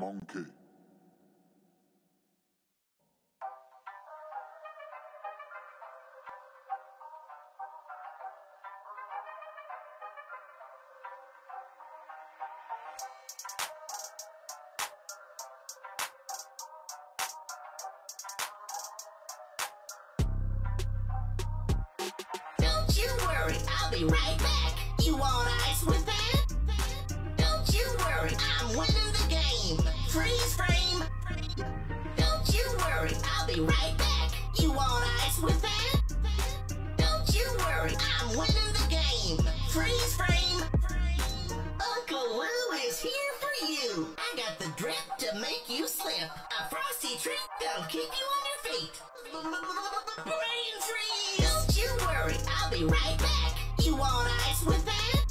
Monkey. Don't you worry, I'll be right back. You want right back. You want ice with that? Don't you worry, I'm winning the game. Freeze frame. Uncle Lou is here for you. I got the drip to make you slip. A frosty trick that'll keep you on your feet. Brain freeze! Don't you worry, I'll be right back. You want ice with that?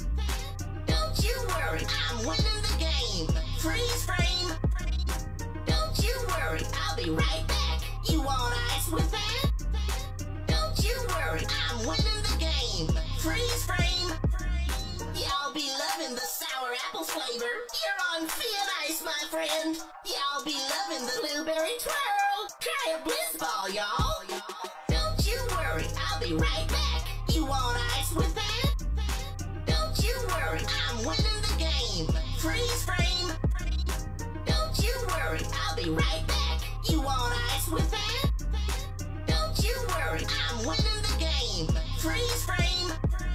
Don't you worry, I'm winning the game. Freeze frame. Don't you worry, I'll be right back. apple flavor. You're on thin ice, my friend. Y'all be loving the blueberry twirl. Try a bliss ball, y'all. Don't you worry, I'll be right back. You want ice with that? Don't you worry, I'm winning the game. Freeze frame. Don't you worry, I'll be right back. You want ice with that? Don't you worry, I'm winning the game. Freeze frame.